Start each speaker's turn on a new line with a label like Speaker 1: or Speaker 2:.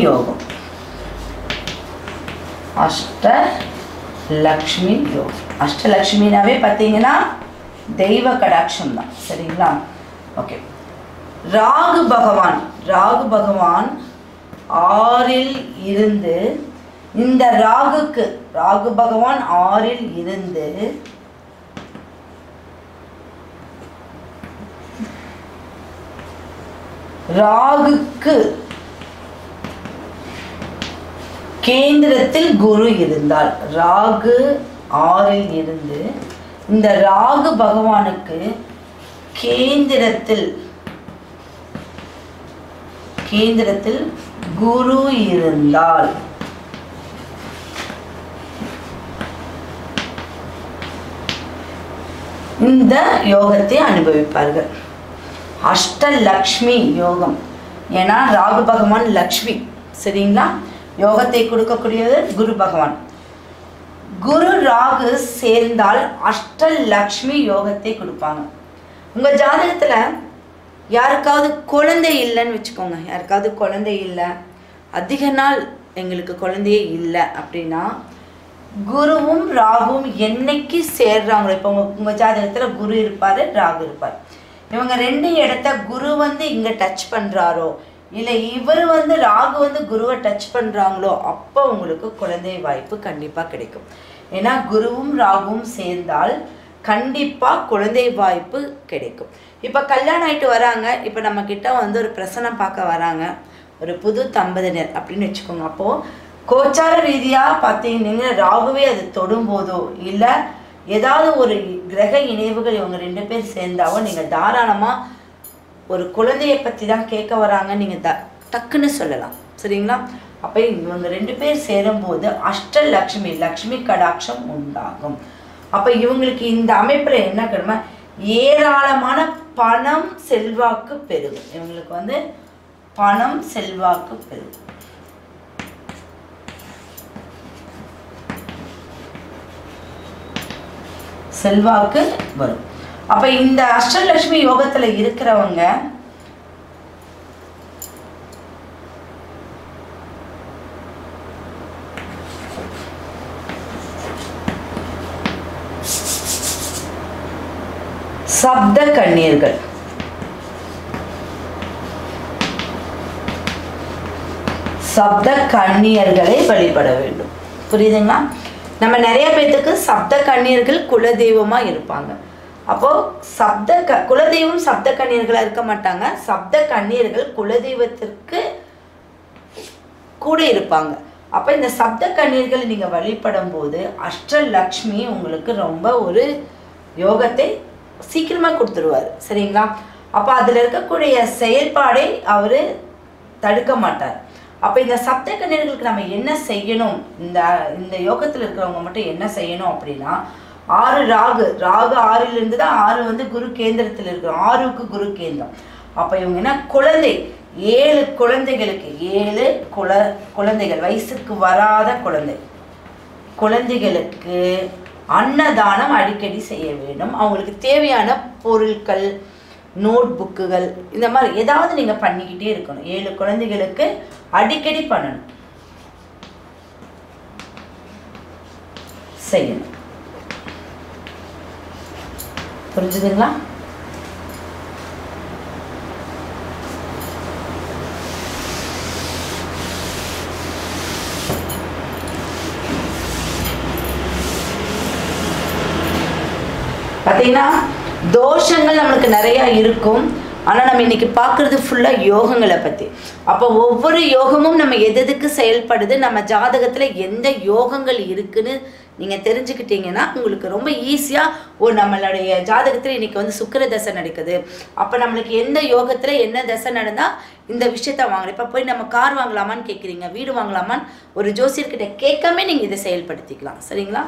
Speaker 1: யோகம் அஷ்ட லக்ஷ்மி யோகம் அஷ்டலக்ஷ்மினாவே பார்த்தீங்கன்னா தெய்வ கடாட்சம் தான் சரிங்களா ஓகே ராகு பகவான் ராகு பகவான் ஆறில் இருந்து இந்த ராகுக்கு ராகு பகவான் ஆறில் இருந்து ராகுக்கு கேந்திரத்தில் குரு இருந்தால் ராகு ஆறில் இருந்து இந்த ராகு பகவானுக்கு கேந்திரத்தில் கேந்திரத்தில் குரு இருந்தால் இந்த யோகத்தை அனுபவிப்பார்கள். அஷ்டலக்ஷ்மி யோகம். ஏன்னா ராகு பகவான் லக்ஷ்மி. சரிங்களா? யோகத்தை கொடுக்கக்கூடியது குரு பகவான். குரு ராகு சேர்ந்தால் அஷ்டலக்ஷ்மி யோகத்தை கொடுப்பாங்க. உங்க ஜாதகத்துல யாருக்காவது குழந்தை இல்லைன்னு வச்சுக்கோங்க. யாருக்காவது குழந்தை இல்லை அதிக நாள் எங்களுக்கு குழந்தையே இல்லை அப்படின்னா குருவும் ராகுவும் என்னைக்கு சேர்றாங்களோ இப்போ உங்க உங்க ஜாதகத்துல குரு இருப்பாரு ராகு இருப்பார். இவங்க ரெண்டு இடத்த குரு வந்து இங்க டச் பண்றாரோ இல்லை இவர் வந்து ராகு வந்து குருவை டச் பண்ணுறாங்களோ அப்போ உங்களுக்கு குழந்தை வாய்ப்பு கண்டிப்பாக கிடைக்கும். ஏன்னா குருவும் ராகுவும் சேர்ந்தால் கண்டிப்பாக குழந்தை வாய்ப்பு கிடைக்கும். இப்போ கல்யாணம் ஆகிட்டு வராங்க. இப்போ நம்ம கிட்ட வந்து ஒரு பிரசனம் பார்க்க வராங்க. ஒரு புது தம்பதியினர் அப்படின்னு வச்சுக்கோங்க. அப்போது கோச்சார ரீதியாக பார்த்தீங்கன்னா ராகுவே அது தொடும்போதோ இல்லை ஏதாவது ஒரு கிரக இணைவுகள் இவங்க ரெண்டு பேர் சேர்ந்தாவோ நீங்கள் தாராளமாக ஒரு குழந்தையை பற்றி தான் கேட்க வராங்க நீங்க த டக்குன்னு சொல்லலாம். சரிங்களா? அப்போ இவங்க ரெண்டு பேர் சேரும்போது அஷ்டலக்ஷ்மி லக்ஷ்மி கடாட்சம் உண்டாகும். அப்போ இவங்களுக்கு இந்த அமைப்புல என்ன கிழமை ஏராளமான பணம் செல்வாக்கு பெருகும் இவங்களுக்கு வந்து பணம் செல்வாக்கு பெருகும் செல்வாக்கு வரும். அப்ப இந்த அஷ்டலட்சுமி யோகத்துல இருக்கிறவங்க சப்த கண்ணீர்கள். சப்த கண்ணீர்களை வழிபட வேண்டும். புரியுதுங்களா? நம்ம நிறைய பேர்த்துக்கு சப்த கண்ணியர்கள் குலதெய்வமா இருப்பாங்க. அப்போ சப்த க குலதெய்வம் சப்த கண்ணியர்களா இருக்க மாட்டாங்க. சப்த கண்ணீர்கள் குலதெய்வத்திற்கு கூட இருப்பாங்க. அப்போ இந்த சப்த கண்ணீர்களை நீங்கள் வழிபடும் போது அஷ்டலக்ஷ்மி உங்களுக்கு ரொம்ப ஒரு யோகத்தை சீக்கிரமாக கொடுத்துருவார். சரிங்களா? அப்போ அதில் இருக்கக்கூடிய செயல்பாடை அவர் தடுக்க மாட்டார். அப்போ இந்த சப்த கண்ணீர்களுக்கு நம்ம என்ன செய்யணும்? இந்த இந்த யோகத்தில் இருக்கிறவங்க மட்டும் என்ன செய்யணும் அப்படின்னா ஆறு ராகு ராகு ஆறில் இருந்து தான் ஆறு வந்து குரு கேந்திரத்தில் இருக்கிறோம் ஆறுக்கு குரு கேந்திரம். அப்போ இவங்க என்ன? குழந்தை. ஏழு குழந்தைகளுக்கு ஏழு குல குழந்தைகள். வயசுக்கு வராத குழந்தை. குழந்தைகளுக்கு அன்னதானம் அடிக்கடி செய்ய வேண்டும். அவங்களுக்கு தேவையான பொருட்கள் நோட் புக்குகள் இந்த மாதிரி ஏதாவது நீங்கள் பண்ணிக்கிட்டே இருக்கணும். ஏழு குழந்தைகளுக்கு அடிக்கடி பண்ணணும். செய்யணும். புரிஞ்சுதுங்களா? பார்த்தீங்கன்னா தோஷங்கள் நம்மளுக்கு நிறையா இருக்கும். ஆனால் நம்ம இன்னைக்கு பார்க்குறது ஃபுல்லாக யோகங்களை பற்றி அப்போ ஒவ்வொரு யோகமும் நம்ம எதுக்கு செயல்படுது நம்ம ஜாதகத்தில் எந்த யோகங்கள் இருக்குன்னு நீங்கள் தெரிஞ்சுக்கிட்டீங்கன்னா உங்களுக்கு ரொம்ப ஈஸியாக ஓ நம்மளுடைய ஜாதகத்தில் இன்னைக்கு வந்து சுக்கிர தசை நடக்குது. அப்போ நம்மளுக்கு எந்த யோகத்தில் என்ன தசை நடந்தால் இந்த விஷயத்த வாங்கலாம் இப்போ போய் நம்ம கார் வாங்கலாமான்னு கேட்குறீங்க வீடு வாங்கலாமான்னு ஒரு ஜோசியர்கிட்ட கேட்காம நீங்கள் இதை செயல்படுத்திக்கலாம். சரிங்களா?